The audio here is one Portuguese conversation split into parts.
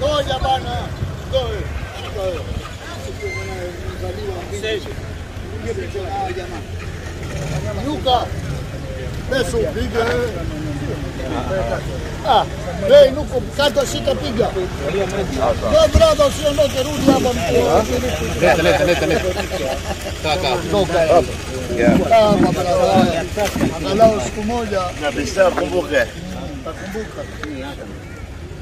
Ngoja bana. Peso piga. Ah, wewe nuko mkato shika piga. Wewe brother usiondoke rudi hapa. Leta, leta, leta, leta. Kaka. Toka hapa barabara. Angalau siku moja Kabisa kumbuke. takumbuka.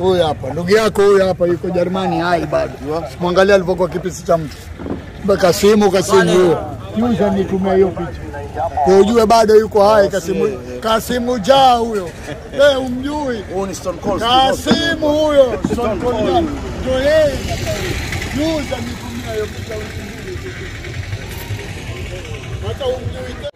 huyu hapa ndugu yako huyu hapa yuko Jerumani hai bado. Mwangalia alivyokuwa kipisi cha mtu. Kasimu Kasimu huyo. Juza nitumia hiyo picha. Ujue bado yuko hai Kasimu. Kasimu ja huyo. Wewe umjui. Huyo ni Stone Cold. Kasimu huyo. Stone Cold. Ndio yeye. Nitumia hiyo picha. Hata umjui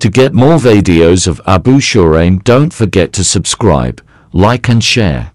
To get more videos of Abu Shuraim don't forget to subscribe, like and share.